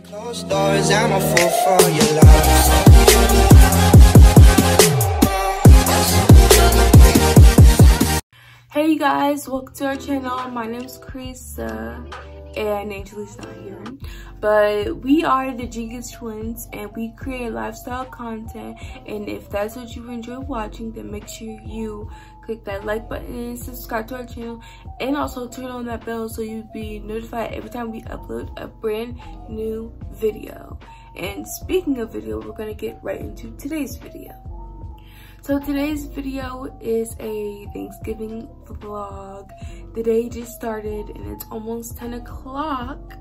I'm a fool for your love. Hey you guys, welcome to our channel. My name is Carissa and Angelie's not here. But we are the Jenkins twins and we create lifestyle content. And if that's what you enjoy watching, then make sure you click that like button and subscribe to our channel. And also turn on that bell so you'll be notified every time we upload a brand new video. And speaking of video, we're gonna get right into today's video. So today's video is a Thanksgiving vlog. The day just started and it's almost 10 o'clock.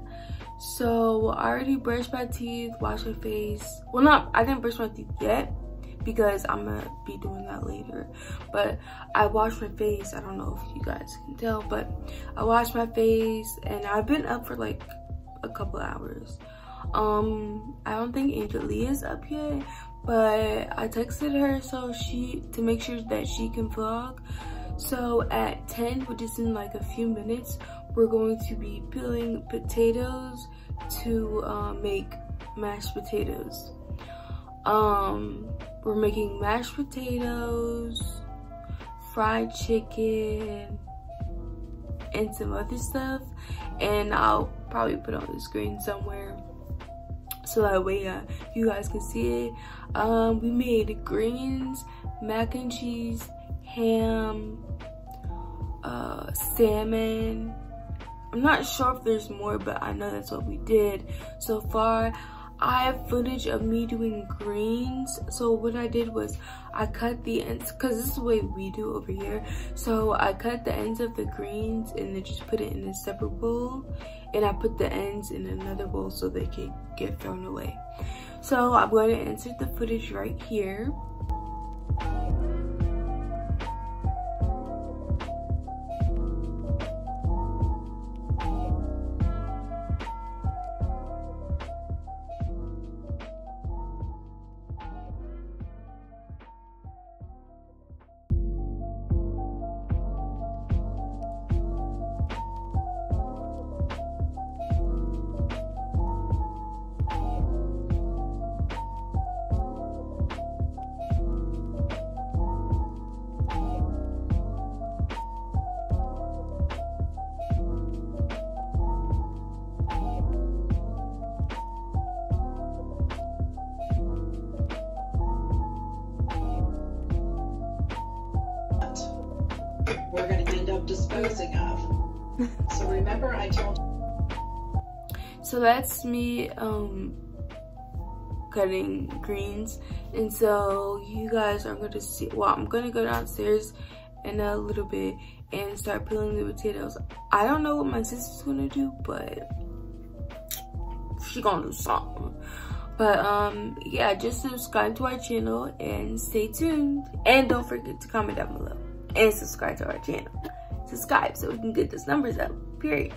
So I already brushed my teeth, washed my face. Well, not, I didn't brush my teeth yet because I'm gonna be doing that later. But I washed my face. I don't know if you guys can tell, but I washed my face and I've been up for like a couple hours. Um, I don't think Angel Lee is up yet, but I texted her so she to make sure that she can vlog. So at 10, which is in like a few minutes, we're going to be peeling potatoes to uh, make mashed potatoes. Um, we're making mashed potatoes, fried chicken, and some other stuff. And I'll probably put on the screen somewhere so that way uh, you guys can see it. Um, we made greens, mac and cheese, ham, uh, salmon. I'm not sure if there's more, but I know that's what we did so far. I have footage of me doing greens. So what I did was I cut the ends, cause this is the way we do over here. So I cut the ends of the greens and then just put it in a separate bowl. And I put the ends in another bowl so they can get thrown away. So I'm going to insert the footage right here. Disposing of. So remember I told So that's me um, cutting greens. And so you guys are going to see, well, I'm going to go downstairs in a little bit and start peeling the potatoes. I don't know what my sister's going to do, but she going to do something. But um, yeah, just subscribe to our channel and stay tuned. And don't forget to comment down below and subscribe to our channel. Subscribe so we can get those numbers up, period.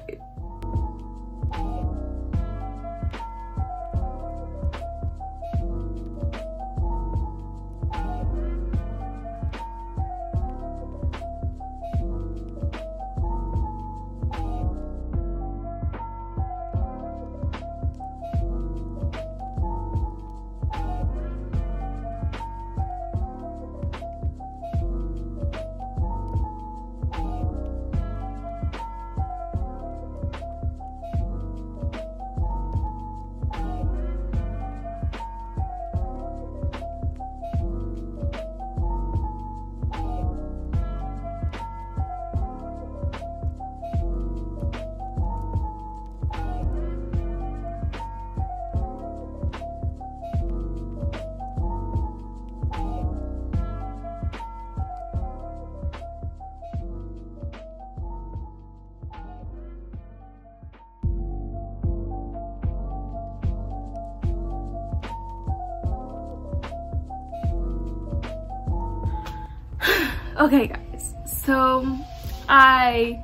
Okay guys, so I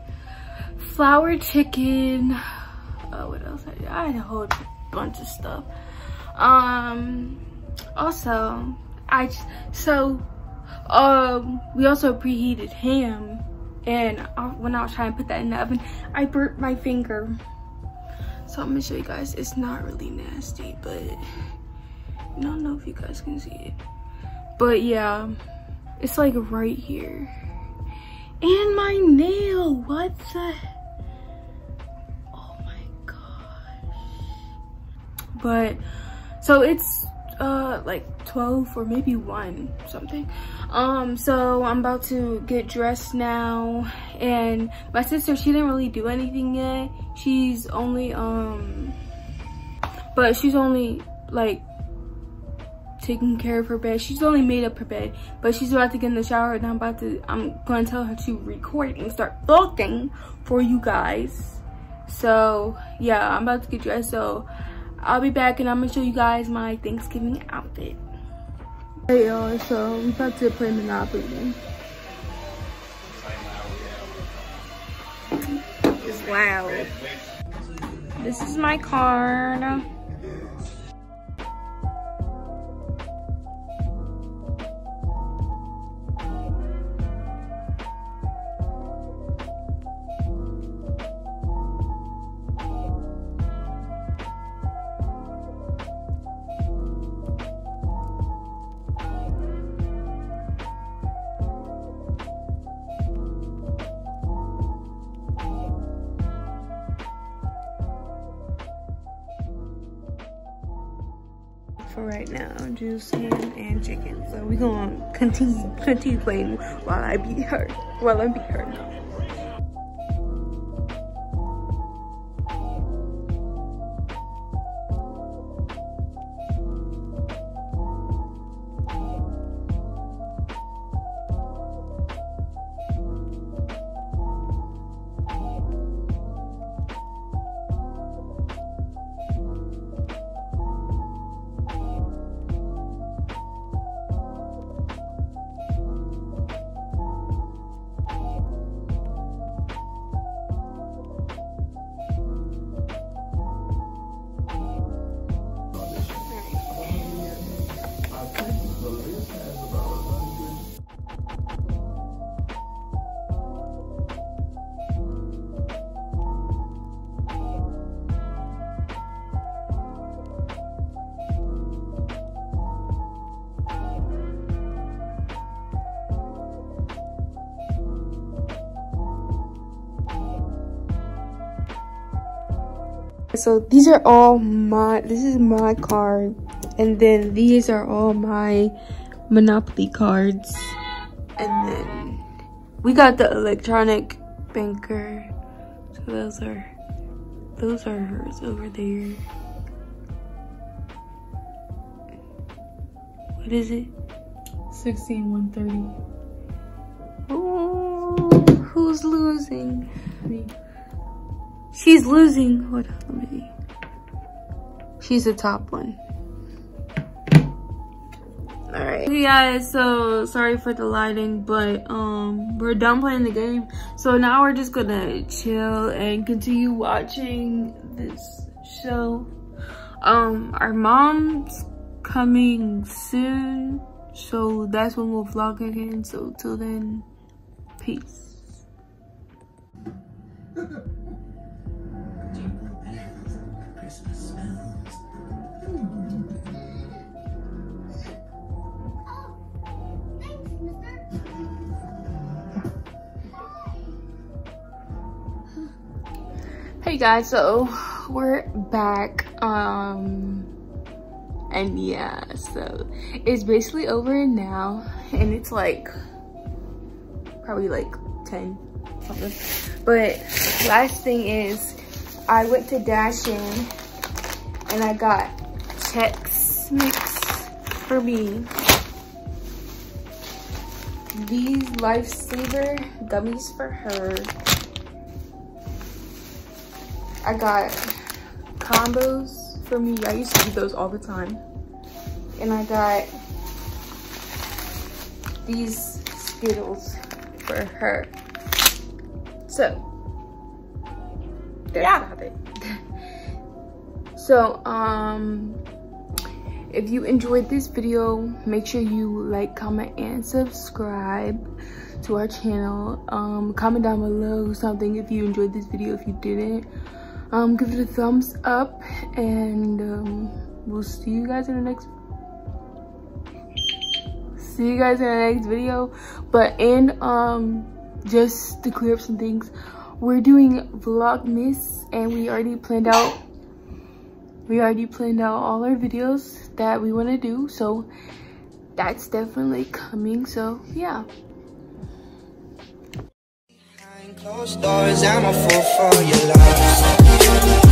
flour chicken, oh what else I? I had a whole bunch of stuff. Um, also, I, so, um, we also preheated ham and I, when I was trying to put that in the oven, I burnt my finger. So I'm gonna show you guys. It's not really nasty, but I don't know if you guys can see it. But yeah, it's like right here. And my nail, what the? Oh my gosh. But, so it's uh like 12 or maybe 1 something um so i'm about to get dressed now and my sister she didn't really do anything yet she's only um but she's only like taking care of her bed she's only made up her bed but she's about to get in the shower and i'm about to i'm going to tell her to record and start vlogging for you guys so yeah i'm about to get dressed so I'll be back and I'm gonna show you guys my Thanksgiving outfit. Hey y'all, so we about to play Monopoly. It's loud. This is my card. For right now, juice, ham, and chicken. So we gonna continue continue playing while I beat her. While I beat her. So these are all my, this is my card. And then these are all my Monopoly cards. And then we got the electronic banker. So those are, those are hers over there. What is it? 16, 130. Oh, who's losing? Me. She's losing. Hold on, let me see. She's the top one. Alright. Okay guys, so sorry for the lighting, but um we're done playing the game. So now we're just gonna chill and continue watching this show. Um our mom's coming soon. So that's when we'll vlog again. So till then, peace. Guys, so we're back. Um and yeah, so it's basically over now and it's like probably like 10 something. But last thing is I went to Dash In and I got Chex Mix for me. These Lifesaver gummies for her. I got combos for me. I used to do those all the time. And I got these Skittles for her. So, yeah. so, um, if you enjoyed this video, make sure you like, comment, and subscribe to our channel. Um, comment down below something if you enjoyed this video, if you didn't. Um, give it a thumbs up and um, we'll see you guys in the next see you guys in the next video but in um just to clear up some things we're doing vlogmas and we already planned out we already planned out all our videos that we want to do so that's definitely coming so yeah doors, I'm a fool for your love. Thank you.